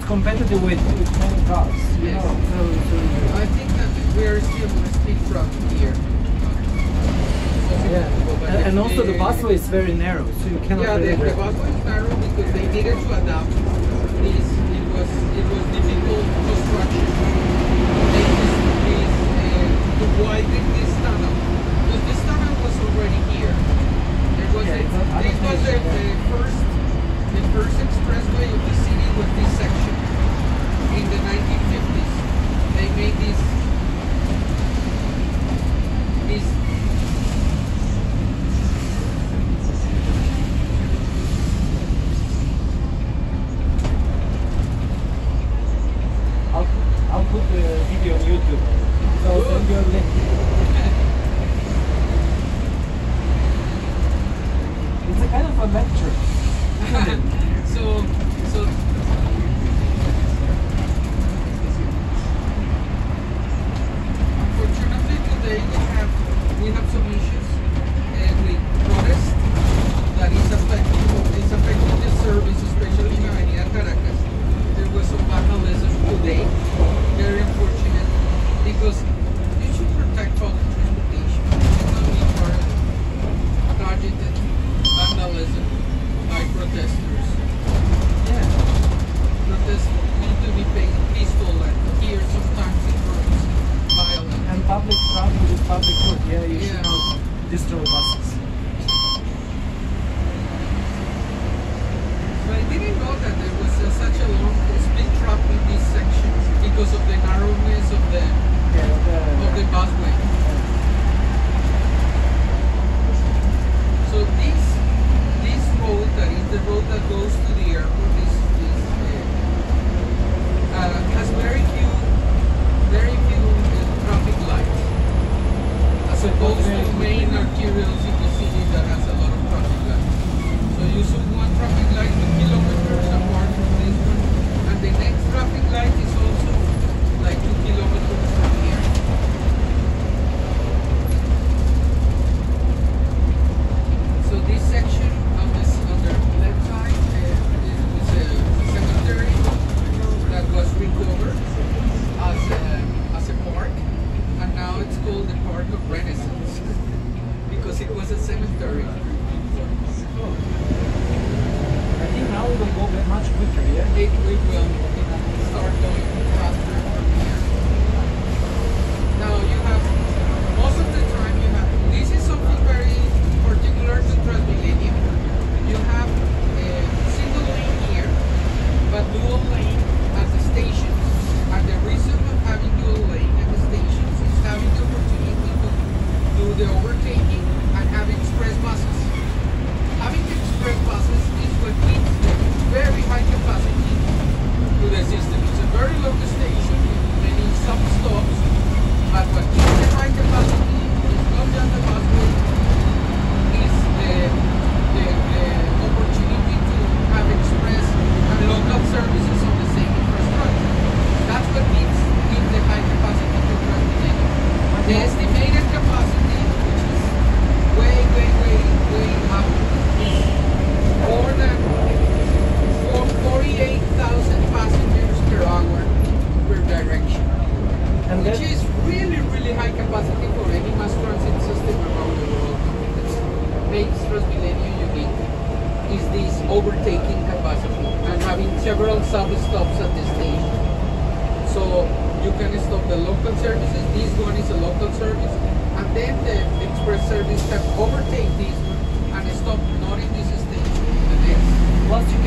bit competitive with, with many cars. Yes. No, no, no. Uh, I think that we are still a speed truck here. Yeah. And, and, also the busway is very narrow, so you cannot. Yeah, the, the busway is narrow because they needed to adapt. This it was it was difficult construction. They just this uh, to widen this tunnel, but this tunnel was already here. It was yeah, a, this was the, the first the first expressway of the city was this section. In the 1950s, they made this, this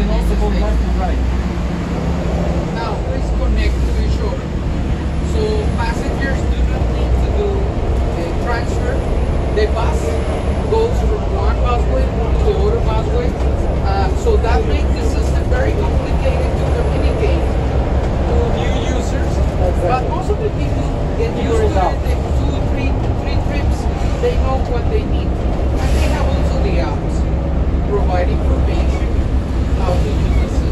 can also go left and right. Now please connect to the shore. So passengers do not need to do a transfer. The bus goes from one busway to the other busway. Uh, so that makes the system very complicated to communicate to new users. But most of the people get used to it. They two, three, three trips. They know what they need. And they have also the apps provide information use the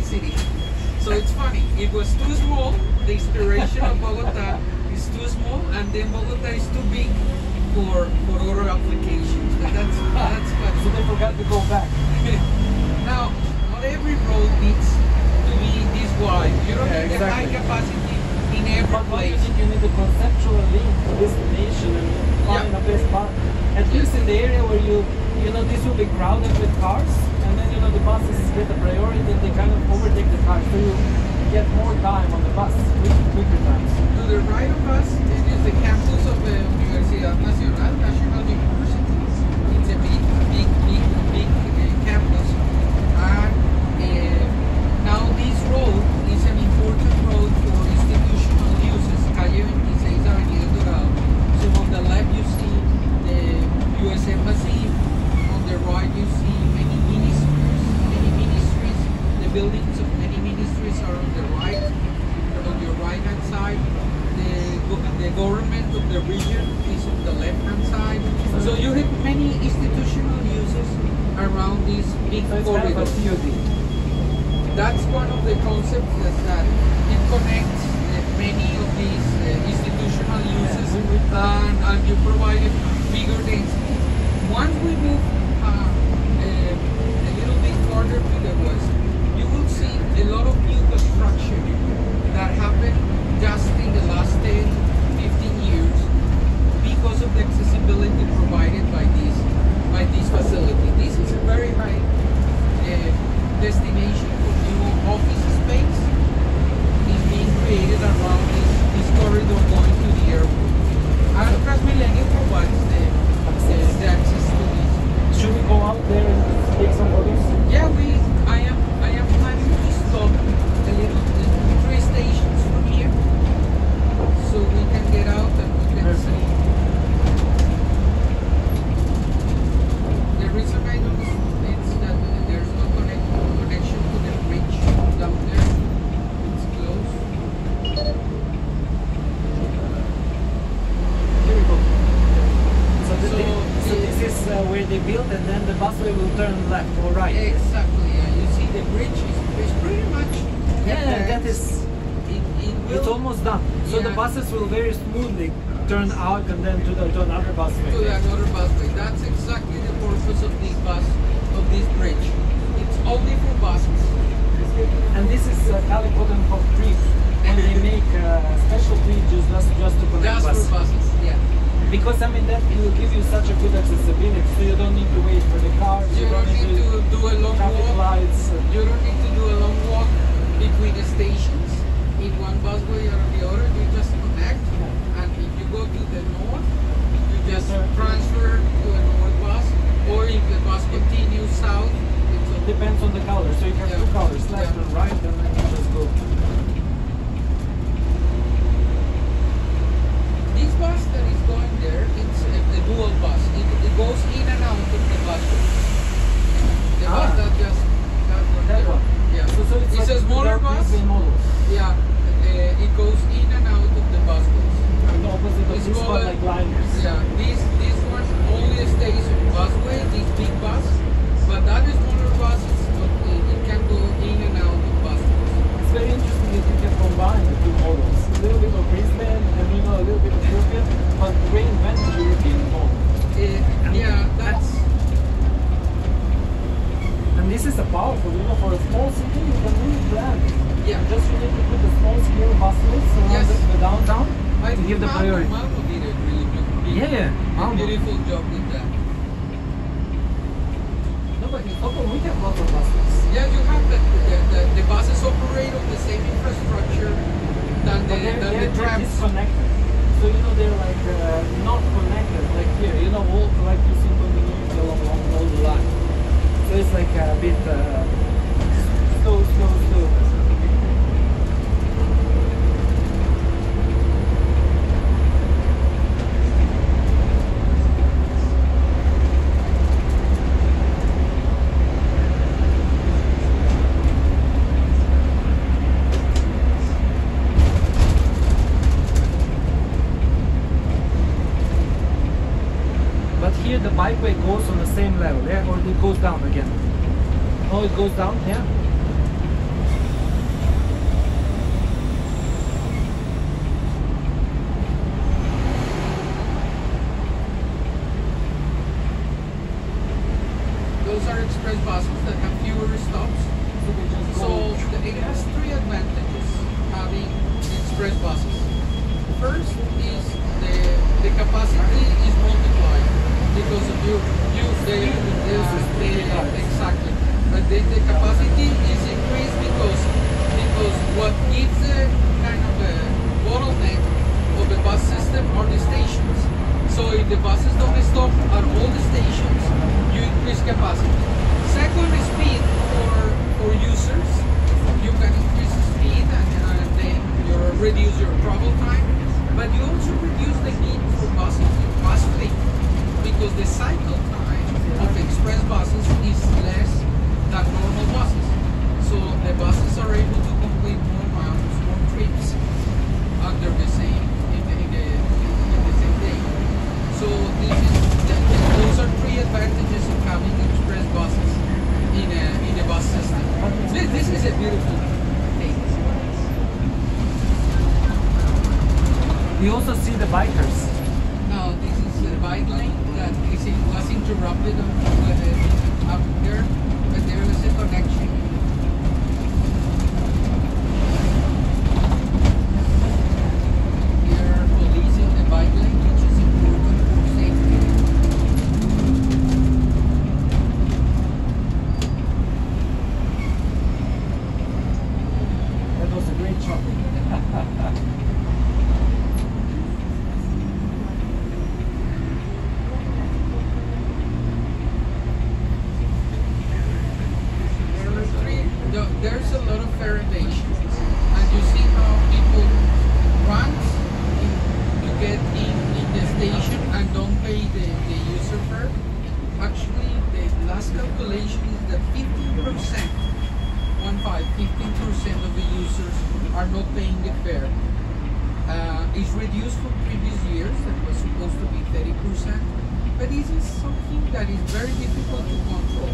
my city. So it's funny. It was too small. The inspiration of Bogota is too small, and then Bogota is too big for for other applications. And that's that's so they forgot to go back. now, not every road needs to be this wide. You don't Yeah, need the high capacity in every But you place. you need a conceptual link to destination and find Yeah. the best part. At least in the area where you, you know, this will be crowded with cars, and then you know the buses get a priority and they kind of overtake the cars, so you get more time on the bus, quick- quicker times. To the right of us, it is the campus of the Universidad Nacional, National University. It's a big, big, big, big uh, campus. And uh, now this road is an important road for institutional uses. Calle 26, Avenida Dorado. So on the left you see the U.S. Embassy. On the right you see buildings of many ministries are on the right on your right hand side. The, the government of the region is on the left hand side. So you have many institutional uses around this big So it's kind of a corridors. TOD. That's one of the concepts is that it connects uh, many of these uh, institutional uses and, and you provide a bigger density. Once we move uh, uh, a little bit further to the west, you will see a lot of new construction that happened just in the last 10, 15 years because of the accessibility provided by this by this facility. This is a very high uh, destination for new office space it, it will, It's almost done. So the Yeah. buses will very smoothly turn out and then to, the, to another busway. to another busway. That's exactly the purpose of this bus, of this bridge. It's only for buses. And this is uh, Hop Bridge. And they make uh, special bridges just, just to connect Just buses. for buses, yeah. Because I mean that will give you such a good accessibility, so you don't need to wait for the cars. You don't need to do a long walk. lights. uh, You don't need to do a long walk between the stations in one busway or the other. You just connect, and if you go to the north, you just transfer to a north bus, or if the bus continues south, It depends on the color. So you have two colors, left and right, and then you just go. This bus that is going there, it's a, dual bus. It, it goes in and out of the busway. The Ah. bus that just that one. That one. Yeah. So, so it's, it's like a smaller bus. Yeah. Uh, it goes in and out of the busways. And the opposite of It's this called one, like liners. Yeah. This this one only stays busway. This big bus, but that is bus. It's, uh, it, can go in and out of busways. It's very interesting that you can combine the two models. A little bit of Brisbane and you know a little bit of European, but reinvent the European model. Uh, yeah. That's And this is a powerful, you know, for a small city you can really plan. yeah. Just you need to put the small scale buses around Yes. the, the downtown I to give the priority. Malmo did a really big, big, Yeah, yeah, big beautiful job with that. No, but in Stockholm we have of buses. Yeah, you have the, the, the, the buses operate on the same infrastructure than the, they're, than they're, the trams. disconnected. So you know they're like uh, not connected like here. You know, all like you see condominiums along along all the line. So it's like a bit uh, slow, slow, slow. But here the bikeway goes on the same level, yeah, or it goes down again. Oh, it goes down, yeah. Those are express buses that have fewer stops. So they just go. So the- it has three advantages having express buses. First is the the capacity is multiplied because of you you the, the, the exactly. But the, the capacity is increased because because what gives the kind of a bottleneck of the bus system are the stations. So if the buses don't stop at all the stations, you increase capacity. Second speed for for users. You can increase the speed and, and then you reduce your travel time, but you also reduce the need for buses to pass fleet because the cycle time of express buses is less than normal buses. So the buses are able to complete more miles, more trips under the same in the, in the, in the same day. So this is those are three advantages of having express buses in a in a bus system. This, this is a beautiful thing. We also see the bikers. Now this is the bike lane that is was interrupted uh, up there, but there is a connection. We are policing the bike lane, which is important for safety. That was a great shot. There are three, the- there's a lot of variations, and you see how people run in, to get in, in the station and don't pay the, the user fare. Actually, the last calculation is that 15%, one five, 15% of the users are not paying the fare. Uh, it's reduced from previous years that was supposed to be 30%, but this is something that is very difficult to control.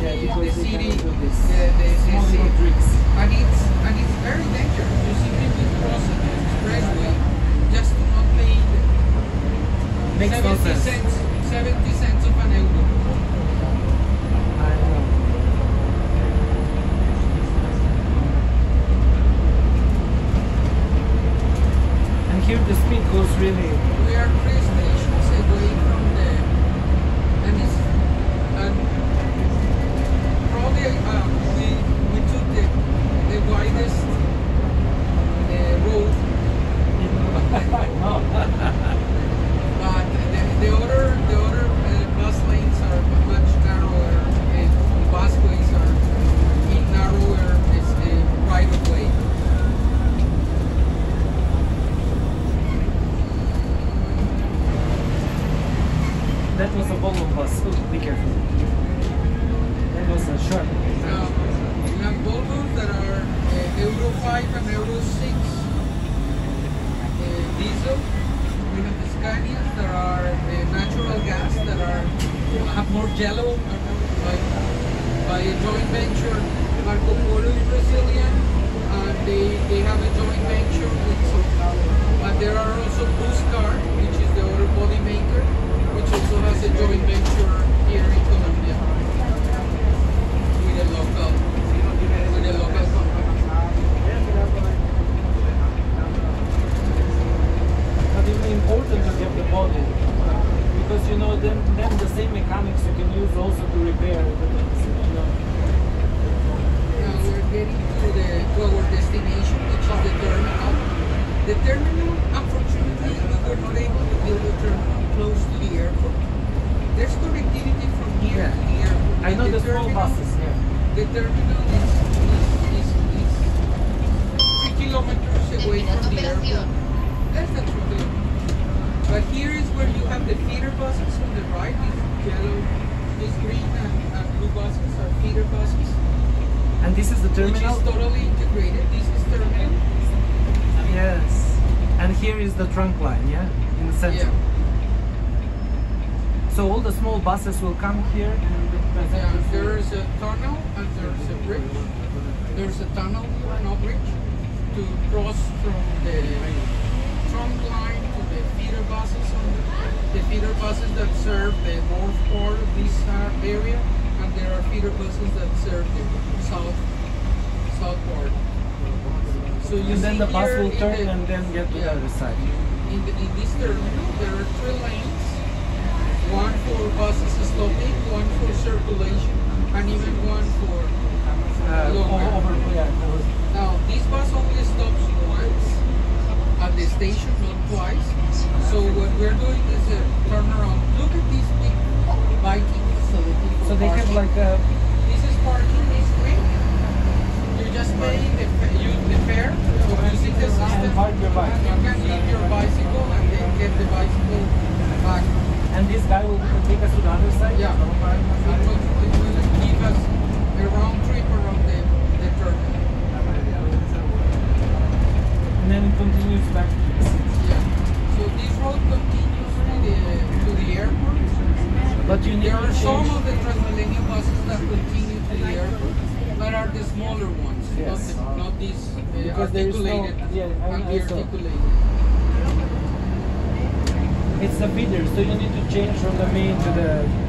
Yeah, The- because the they city, cannot do this. the, the, the Small little city- tricks. and it's and it's very dangerous. You simply here the speed goes really. We are three stations away from the, and it's, and probably uh, we we took the the widest uh, road, no. but the, the other the other uh, bus lanes are much narrower, and busways are in narrower is the right of way. Was a Volvo bus. Oh, be careful. That was a sharp. Now, we have Volvos that are uh, Euro 5 and Euro 6 uh, diesel. We have the Scanias that are uh, natural gas that are have more yellow uh, by, a joint venture. Marco Polo is Brazilian and they, they have a joint venture with but there are also Busscar, which is the other body maker, also has a joint venture here in Colombia with a local with a local company. But it's important to get the body. Because you know then then the same mechanics you can use also to repair the things. Now we're getting to the to our destination, which is the terminal. The terminal, unfortunately, we were not able to build a terminal close to the airport. There's connectivity from here to the airport. I know the the small terminal- buses, yeah. The terminal is, is, is, is three kilometers away from the airport. Less than three kilometers. But here is where you have the feeder buses on the right. These yellow, these green and, and blue buses are feeder buses, And this is the which terminal? is totally integrated. This is terminal. Yes. And here is the trunk line, yeah? In the center. Yeah. So all the small buses will come here and the Yeah, passengers will- there is a tunnel and there's a bridge. There's a tunnel, no bridge, to cross from the trunk line to the feeder buses on the, the feeder buses that serve the north part of this area, and there are feeder buses that serve the south south part. So you And then the bus will turn the- and then get to yeah. the other side. in, the, in this terminal, there are three lanes. One for buses stopping, one for circulation, and even one for. Uh, Longer. over, yeah. Now, this bus only stops once at the station, not twice. So what we're doing is a turnaround. Look at this big biking facility. So they have like a This is parking is free. You're just paying the, you, the fare of using the system. And park your bike. And you can leave your bicycle and then get the bicycle back. And this guy will take us to the other side? Yeah. It will, it will give us a round trip around the, the. And then it continues back to the city. Yeah. So this road continues to the, to the airport. But you need There are some of the Transmilenio buses that continue to the airport, but are the smaller ones, Yes. not, the, not these uh, Because there is no- yeah, I- I articulated. It's the feeder, so you need to change from the main to the.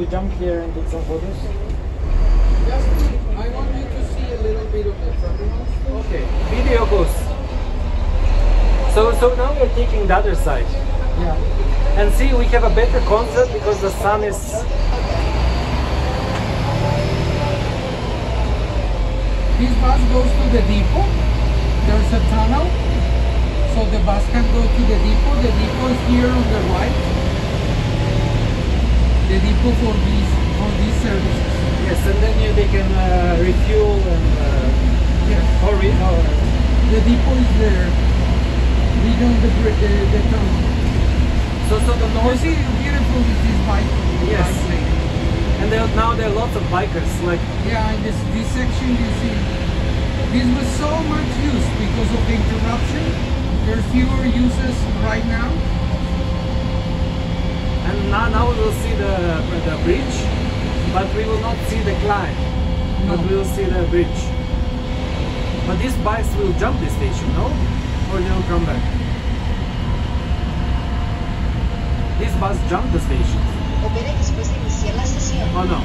we jump here and take some photos? I want you to see a little bit of the. Okay, video goes. So, so now we're taking the other side. Yeah. And see, we have a better concept because the sun is This bus goes to the depot. There's a tunnel. So the bus can go to the depot. The depot is here on the right. The depot for these for these services. Yes, and then you, they can uh, refuel and uh, Yes. or, re- or The depot is there. The bri- the, the tunnel. so so the You north. see, beautiful is this bike. Yes. bike. And there, now there are lots of bikers. Like Yeah, and this this section you see, this was so much used because of the interruption. There are fewer uses right now. And now now we will see the the bridge, but we will not see the climb. No. But we will see the bridge. But these bikes will jump the station, no? Or they will come back. This bus jumped the station. Opere después de iniciar la sesión. Oh no.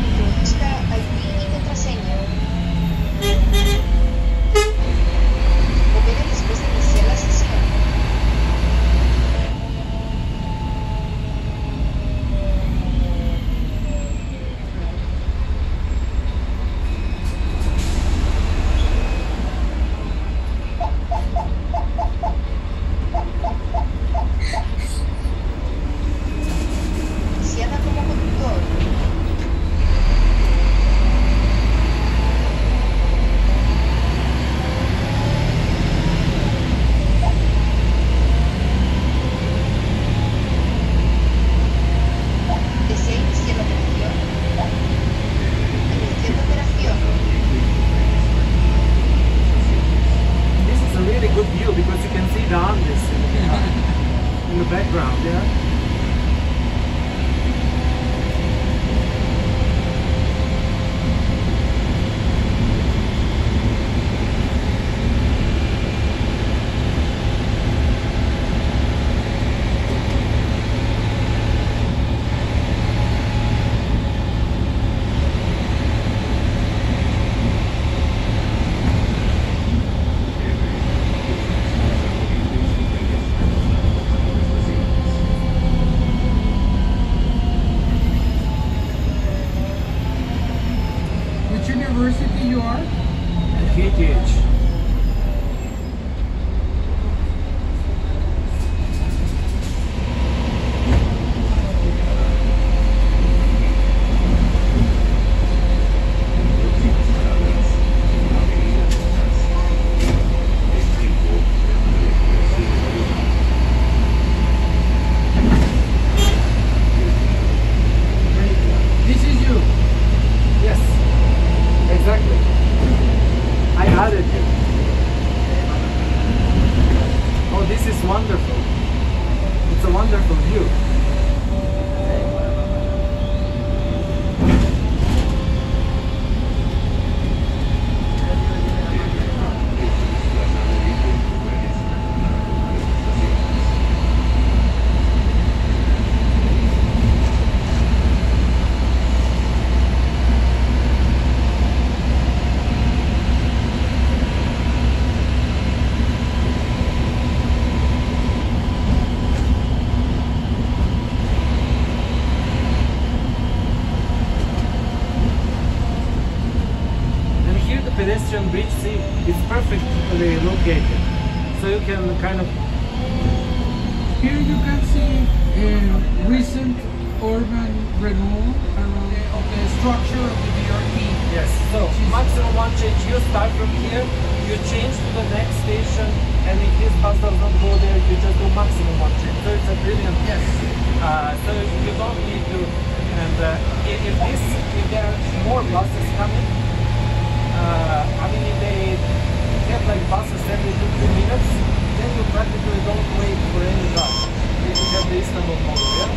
Pedestrian bridge, see, is perfectly located. So you can kind of Here you can see uh, recent urban renewal around the, of the structure of the BRT. Yes. So maximum one change. You start from here, you change to the next station, and if this bus does not go there, you just do maximum one change. So it's a brilliant. Yes. Uh, so you don't need to. And uh, if, if this, if there are more buses coming, uh, I mean, if they have like buses every two three minutes, then you practically don't wait for any bus. If you have the Istanbul model, yeah.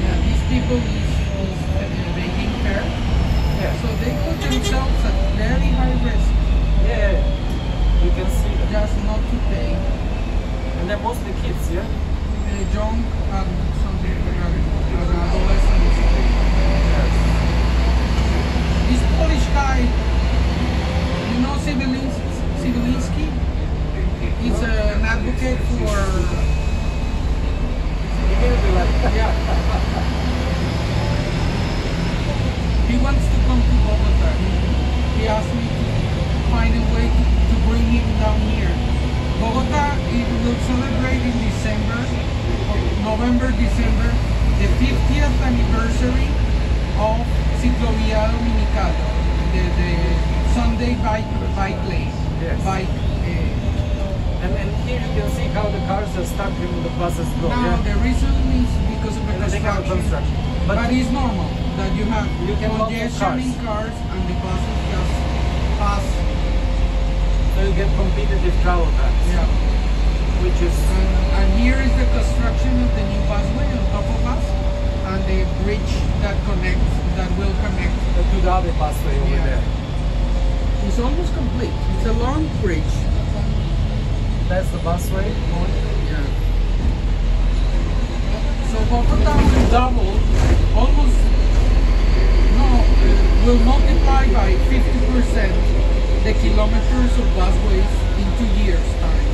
Yeah, these people is, is uh, making fair. Yeah. So they put themselves at very high risk Yeah. You can see that. just not to pay. And they're mostly kids, yeah. Uh, young and something like that, and adolescents. this Polish guy, you know Sibilins- Sibilinsky? He's uh, an advocate for yeah. he wants to come to Bogota. He asked me to find a way to, to bring him down here. Bogota it will celebrate in December, November, December, the 50th anniversary of Ciclovia Dominical, the, the Sunday bike bike lane. Yes. Bike. Uh, And, and here you can see how the cars are stuck in the buses go. now yeah? the reason is because of the And they have a construction. construction. But, But, it's normal that you have You can lots of congestion in cars and the buses just pass. So you get competitive travel times, Yeah. which is And, and here is the construction of the new busway on top of us and the bridge that connects, that will connect. To the Tudabe busway over Yeah. there. It's almost complete. It's a long bridge. That's the busway going. Yeah. So Bogota will double, almost, no, will multiply by 50% the kilometers of busways in two years' time.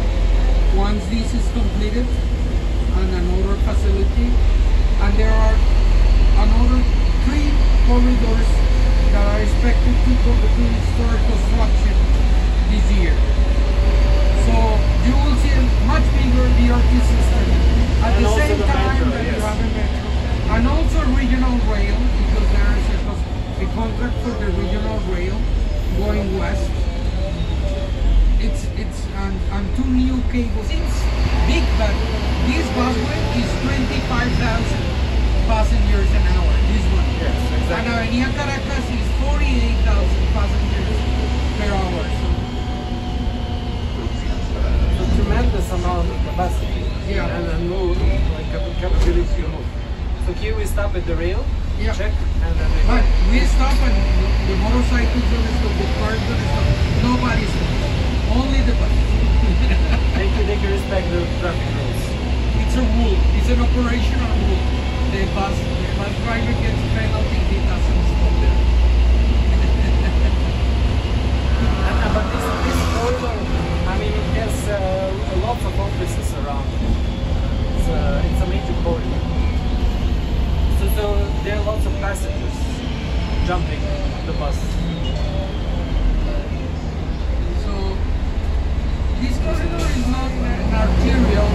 Once this is completed and another facility, and there are another three corridors that are expected to go to start construction this year. So you will see a much bigger BRT system at And the same the time metro, that you have a metro, and also regional rail because there is a, a contract for the regional rail going west. It's it's and, and two new cables. It's big, but this busway is twenty five thousand passengers an hour. This one. Yes, exactly. And. Avenida Caracas is forty eight thousand passengers per hour. So So tremendous amount of capacity Yeah. and, and move, like cap- capability to move. So here we stop at the rail, Yeah. check, and then we But we stop and the, the motorcycles gonna stop, the cars gonna stop. Nobody's only the bus. they, can- they can respect the traffic rules. It's a rule. It's an operational rule. The bus, the bus driver gets penalty if he doesn't stop there. And, uh, but this, this corridor, I mean, it has uh, a lot of offices around. It's, uh, it's a major corridor. So, so there are lots of passengers jumping the bus. So this corridor is not an arterial,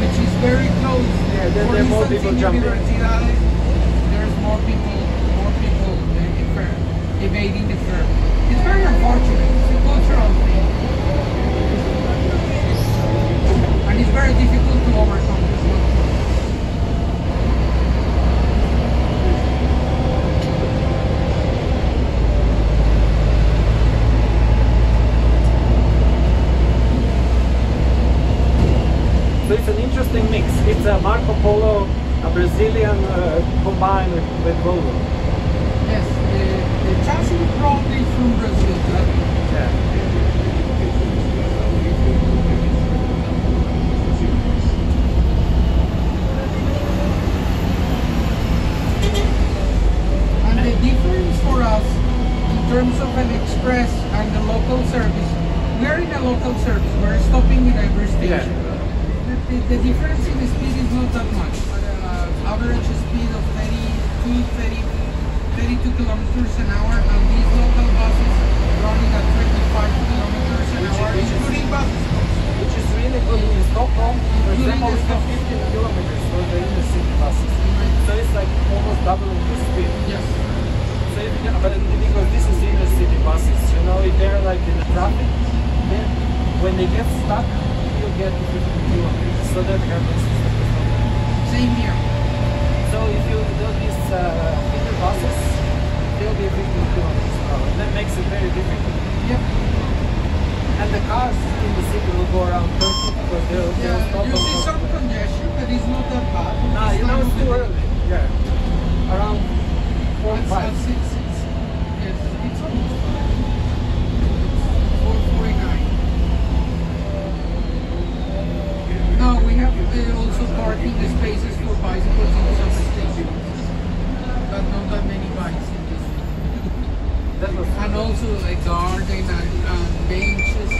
which is very close. Yeah, there- there are more people jumping. Universidades, there's more people, more people uh, evading the curb. It's very unfortunate. It's a cultural thing, and it's very difficult to overcome. It's not- So it's an interesting mix. It's a Marcopolo, a Brazilian uh, combined with, with Volvo. Yes, the, the chassis probably is from Brazil. But Yeah. And the difference for us in terms of an express and the local service, we are in a local service. We're stopping in every station. The, the, the difference in the speed is not that much. Uh, average speed of 32, 30, 32 kilometers an hour, and these local buses running at 25 kilometers an Which is- hour, which is- including bus stops. Which is really good in Stockholm. For Including example, the we have Stockholm. 15 kilometers for the inner city buses. So it's like almost doubling the speed. Yes. So if, yeah, but because this is inner city buses, you know, if they're like in the traffic, then when they get stuck, you get to 50 kilometers. So that happens. Same here. So if you do these uh, inner buses, they'll be 15 kilometers per hour. That makes it very difficult. Yep. And the cars in the city will go around 30 because they'll, they'll Yeah, stop you see some congestion, but it's not that bad. Nah, you know it's too early. Yeah. Around four It's, five. it's, it's, it's, yes, it's almost fine. It's 449. No, we have uh, also parking spaces for bicycles in some stations, but not that many bikes in this. That was and also a garden and, and benches.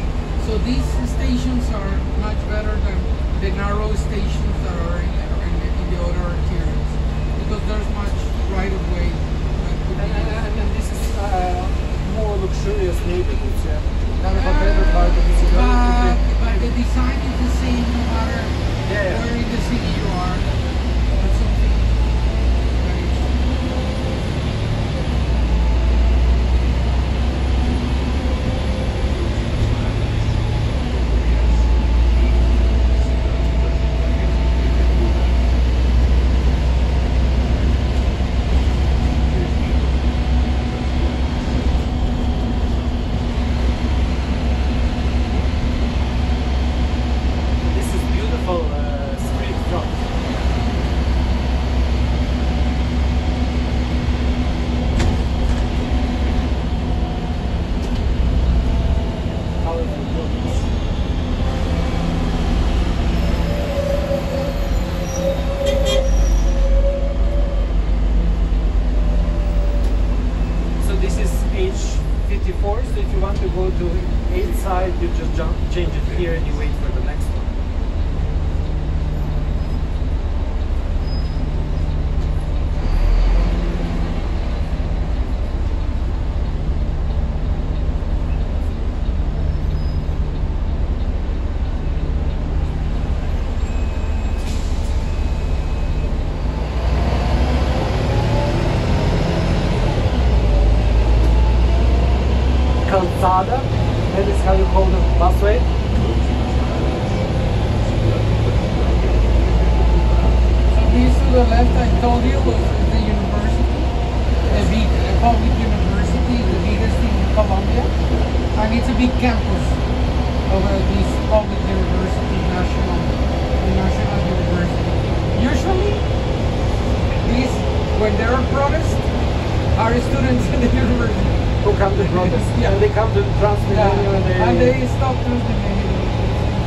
So these stations are much better than the narrow stations that are in, in, in the other arterials because there's much right of way. that could And, be and, and, this is uh, more luxurious neighborhoods, yeah. Kind of a better part of the city. But, but the design is the same no matter yeah. where in the city you are.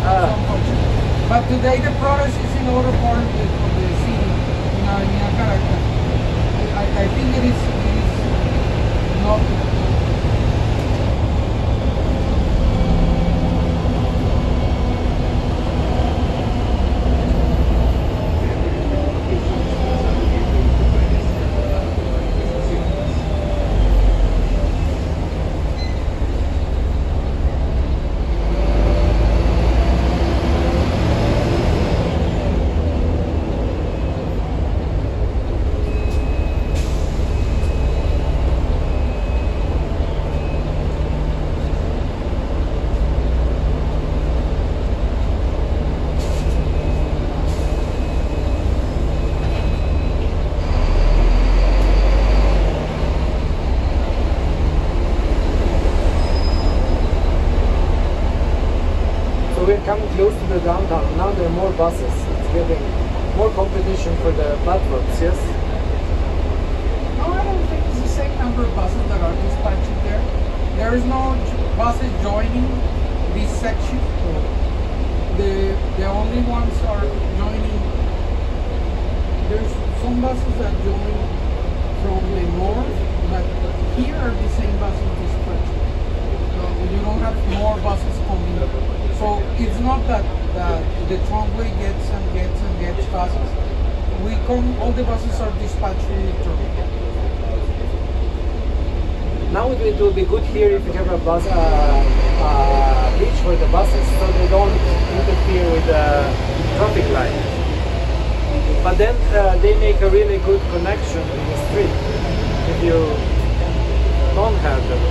Ah. But today the protest is in part of the, of the city, in Avenida Caracas. I, I think it is, it is not. So we're coming close to the downtown. Now there are more buses. It's getting more competition for the platforms, yes? No, I don't think it's the same number of buses that are dispatched there. There is no j- buses joining this section. The the only ones are joining. There's some buses that join from the north, but here are the same buses dispatched. So you don't have more buses coming. So it's not that, the tramway gets and gets and gets buses. We come, all the buses are dispatched literally. Now it will- it be good here if you have a bus, uh, uh, bridge for the buses so they don't interfere with the traffic light. But then uh, they make a really good connection to the street if you them.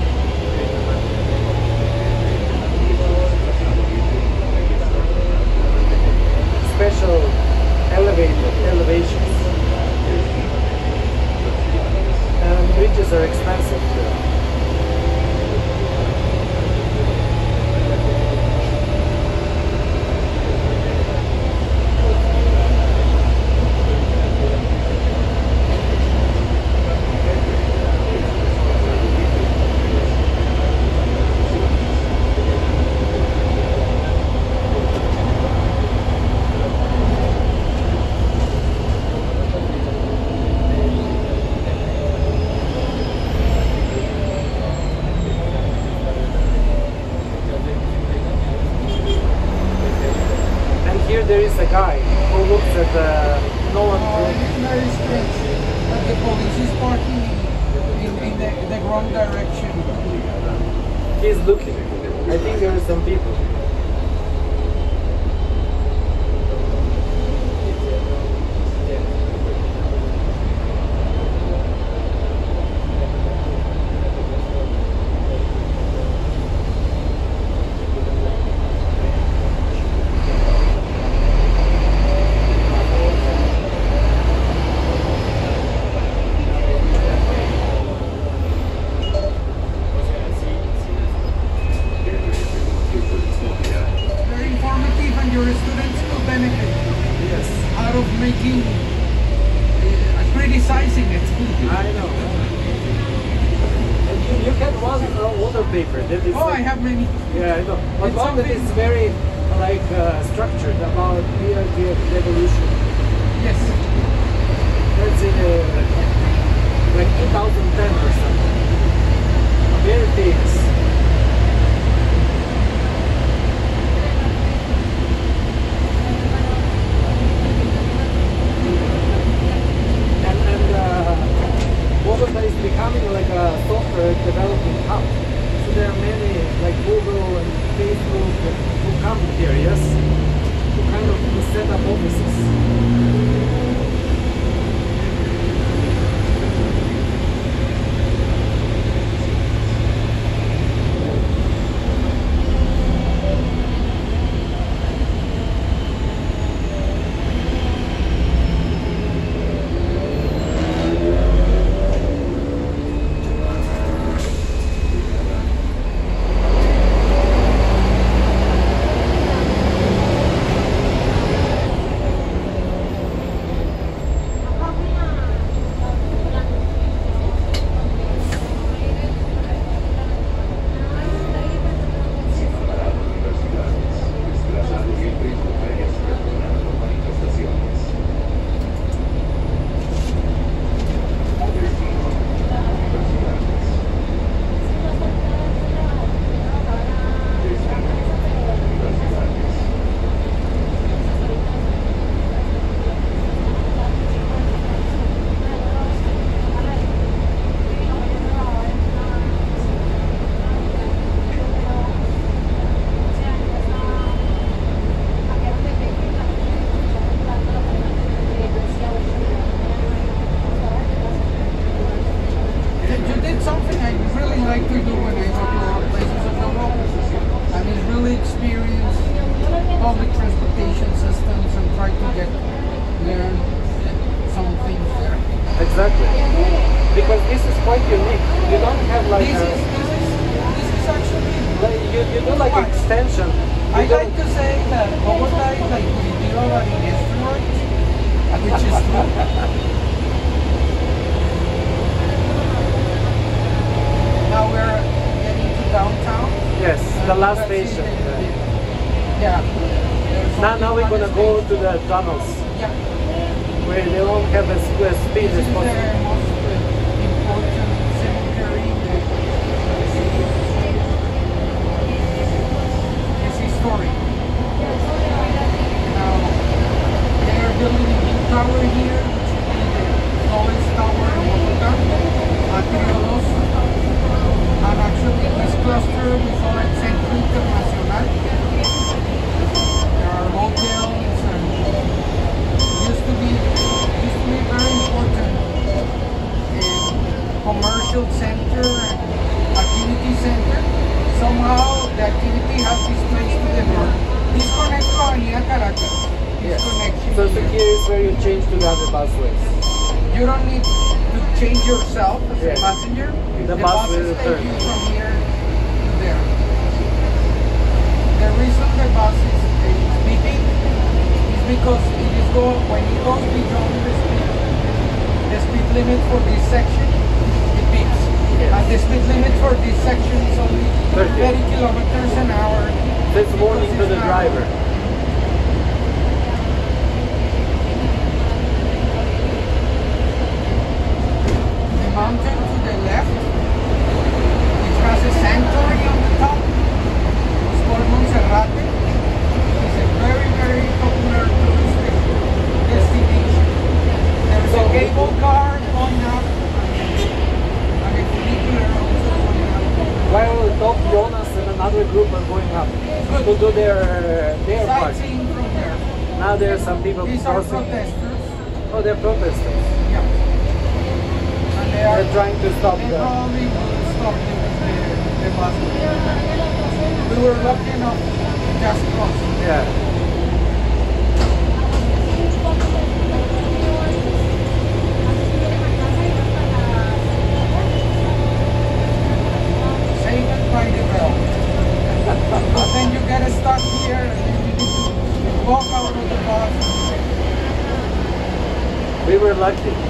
Special elevated elevations. And bridges are expensive looks at uh, no one. Oh, very strange that the police is parking in, in, in the, the wrong direction. He's looking. I think there are some people. Very informative and your students will benefit Yes. out of making, uh, criticizing it. I know. And you, you can run uh, water paper. That is Oh, I have many. Yeah, I know. But It's one that something- is very like uh, structured about BRT evolution. Yes. That's in uh, like 2010 or something. Very famous. And, and uh, Bogota is becoming like a software development hub. So there are many like Google and Facebook who yes, to kind of set up offices. I really like to do when I go to other places of the world. I mean, really experience public transportation systems and try to get learn some things there. Exactly. Because this is quite unique. You don't have like This a, is this is this is actually. like you, you do like What? extension. You I like to say that Bogota is like Curitiba in asteroids, which is true. Now we're getting to downtown. Yes, the last station. the- Yeah. Now, now we're gonna go the to the tunnels. Yeah. where they won't have as as speed This as is the most uh, important cemetery in the the city. It's historic. Now, they are building a new tower here, which will be the tallest tower in Bogota, Atrios. And actually, this cluster, we call it Centro Internacional. There are hotels and used to be used to be very important commercial center and activity center. Somehow the activity has displaced to the north. Disconnect to Avenida Caracas. Yes. So, so here. here is where you change to the other busways. You don't need to change yourself as Yes. a passenger. The bus buses will return. you from here to there. The reason the bus is beeping is because it is go when it goes beyond the speed, the speed limit for this section, it beeps. Yes. And the speed limit for this section is only 30. 30 kilometers an hour. That's warning to the driver. narrow. The mountain to the left, which has a sanctuary on the top, it's called Monserrate. It's a very, very popular tourist some people These are crossing. protesters. Oh, they're protesters. Yeah. And they are They're trying to stop they the. probably will stop the, the, the bus. We were lucky enough to just cross. Yeah. Saved by the bell. but then you get stuck here and then you need to walk out of the bus. We were lucky.